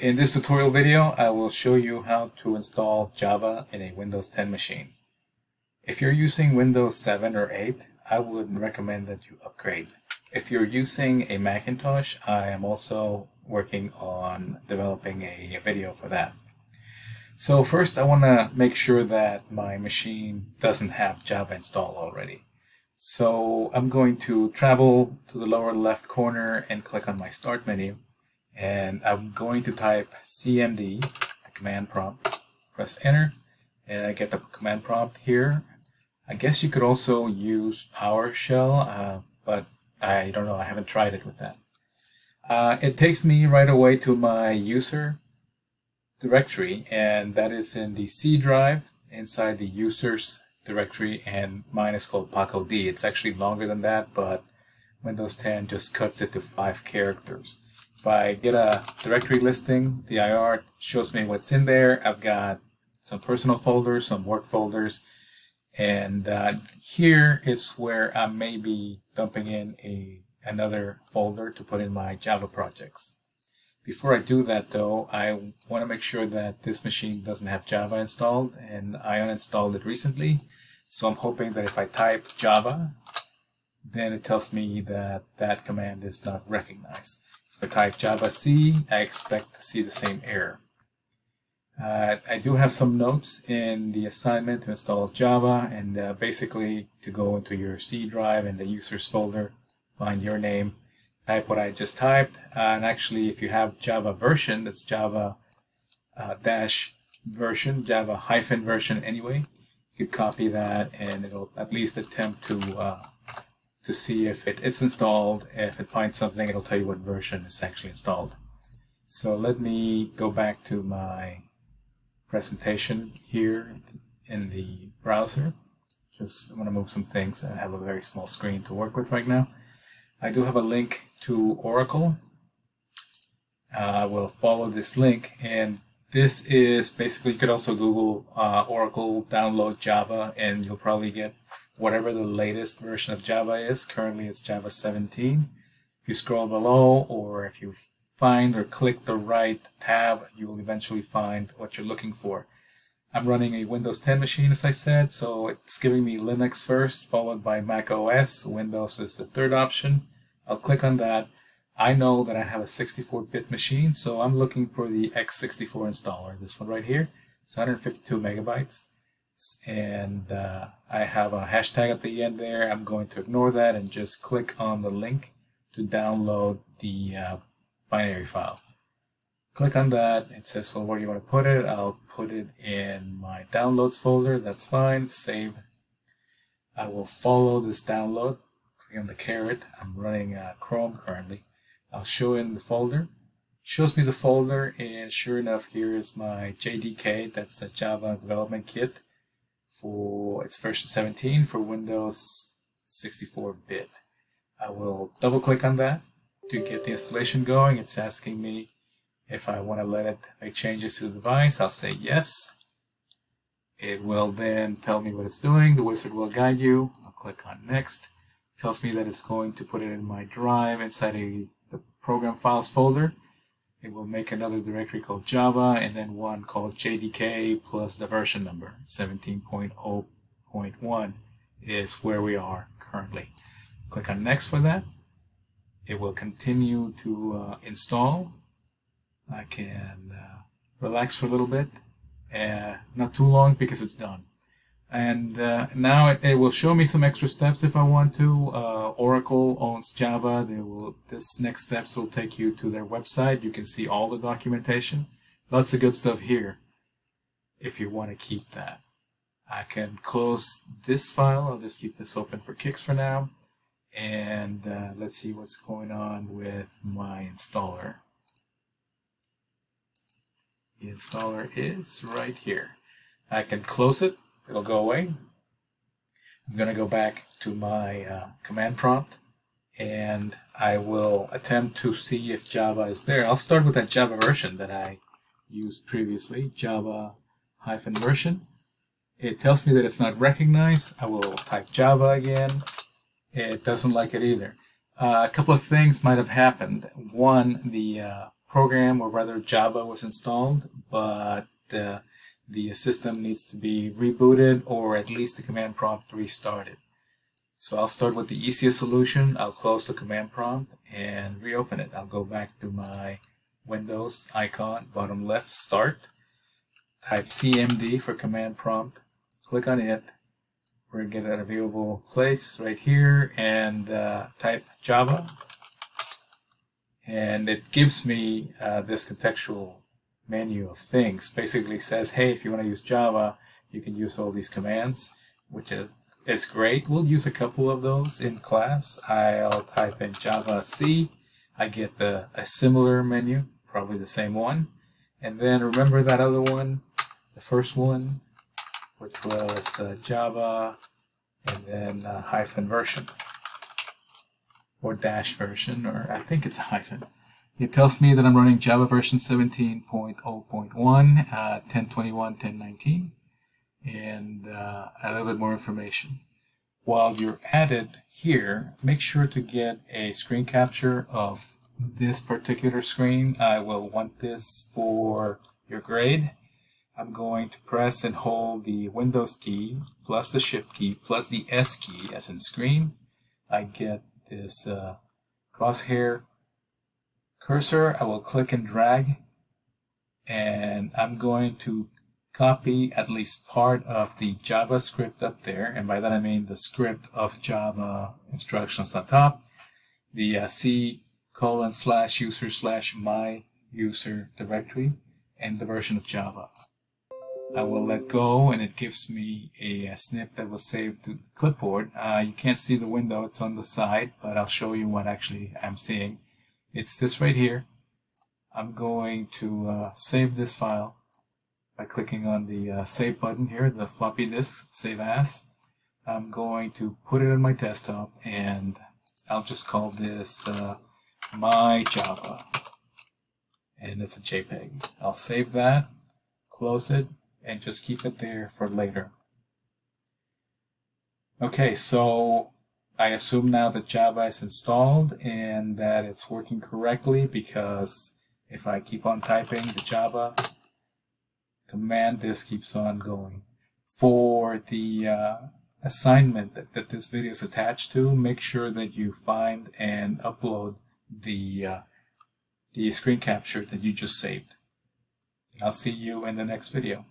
In this tutorial video, I will show you how to install Java in a Windows 10 machine. If you're using Windows 7 or 8, I would recommend that you upgrade. If you're using a Macintosh, I am also working on developing a, video for that. So first I want to make sure that my machine doesn't have Java installed already. So I'm going to travel to the lower left corner and click on my Start menu and I'm going to type CMD, the command prompt, press enter, and I get the command prompt here. I guess you could also use PowerShell, uh, but I don't know, I haven't tried it with that. Uh, it takes me right away to my user directory, and that is in the C drive inside the users directory, and mine is called PACO D. It's actually longer than that, but Windows 10 just cuts it to five characters. If I get a directory listing, DIR shows me what's in there. I've got some personal folders, some work folders, and uh, here is where I may be dumping in a another folder to put in my Java projects. Before I do that though, I want to make sure that this machine doesn't have Java installed and I uninstalled it recently. So I'm hoping that if I type Java, then it tells me that that command is not recognized. If I type Java C, I expect to see the same error. Uh, I do have some notes in the assignment to install Java and uh, basically to go into your C drive and the users folder, find your name, type what I just typed, uh, and actually if you have Java version, that's Java uh, dash version, Java hyphen version anyway, you could copy that and it'll at least attempt to uh, to see if it, it's installed. If it finds something, it'll tell you what version is actually installed. So let me go back to my presentation here in the browser. Just I want to move some things. I have a very small screen to work with right now. I do have a link to Oracle. Uh, I will follow this link and this is basically, you could also Google uh, Oracle download Java and you'll probably get whatever the latest version of Java is. Currently it's Java 17. If you scroll below or if you find or click the right tab, you will eventually find what you're looking for. I'm running a Windows 10 machine, as I said, so it's giving me Linux first, followed by Mac OS. Windows is the third option. I'll click on that. I know that I have a 64-bit machine, so I'm looking for the x64 installer, this one right here. It's 152 megabytes and uh, I have a hashtag at the end there. I'm going to ignore that and just click on the link to download the uh, binary file. Click on that. It says, well, where do you want to put it? I'll put it in my downloads folder. That's fine. Save. I will follow this download. Click on the caret. I'm running uh, Chrome currently. I'll show in the folder shows me the folder and sure enough here is my JDK that's a Java development kit for its version 17 for Windows 64-bit. I will double click on that to get the installation going. It's asking me if I want to let it make changes to the device. I'll say yes. It will then tell me what it's doing. The wizard will guide you. I'll click on next. It tells me that it's going to put it in my drive inside a, the program files folder it will make another directory called Java and then one called JDK plus the version number 17.0.1 is where we are currently. Click on next for that. It will continue to uh, install. I can uh, relax for a little bit, uh, not too long because it's done. And uh, now it, it, will show me some extra steps if I want to. Uh, Oracle owns Java. They will. This next steps will take you to their website. You can see all the documentation. Lots of good stuff here if you want to keep that. I can close this file. I'll just keep this open for kicks for now. And uh, let's see what's going on with my installer. The installer is right here. I can close it it'll go away. I'm going to go back to my uh, command prompt and I will attempt to see if Java is there. I'll start with that Java version that I used previously, Java hyphen version. It tells me that it's not recognized. I will type Java again. It doesn't like it either. Uh, a couple of things might have happened. One, the uh, program, or rather Java was installed, but uh, the system needs to be rebooted or at least the command prompt restarted. So I'll start with the easiest solution. I'll close the command prompt and reopen it. I'll go back to my Windows icon, bottom left, start. Type CMD for command prompt. Click on it. We're going to get an available place right here and uh, type Java. And it gives me uh, this contextual menu of things. Basically says, hey, if you want to use Java, you can use all these commands, which is, is great. We'll use a couple of those in class. I'll type in Java C. I get the, a similar menu, probably the same one. And then remember that other one, the first one, which was uh, Java and then uh, hyphen version or dash version, or I think it's a hyphen. It tells me that I'm running Java version 17.0.1 at 1021, 1019, and uh, a little bit more information. While you're at it here, make sure to get a screen capture of this particular screen. I will want this for your grade. I'm going to press and hold the Windows key plus the Shift key plus the S key as in screen. I get this uh, crosshair cursor, I will click and drag and I'm going to copy at least part of the JavaScript up there and by that I mean the script of Java instructions on top the uh, C colon slash user slash my user directory and the version of Java. I will let go and it gives me a, a snip that was saved to the clipboard. Uh, you can't see the window, it's on the side, but I'll show you what actually I'm seeing. It's this right here. I'm going to uh, save this file by clicking on the uh, save button here, the floppy disk, save as. I'm going to put it on my desktop and I'll just call this uh, my Java and it's a JPEG. I'll save that, close it, and just keep it there for later. Okay, so I assume now that Java is installed and that it's working correctly because if I keep on typing the Java command, this keeps on going. For the uh, assignment that, that this video is attached to, make sure that you find and upload the, uh, the screen capture that you just saved. I'll see you in the next video.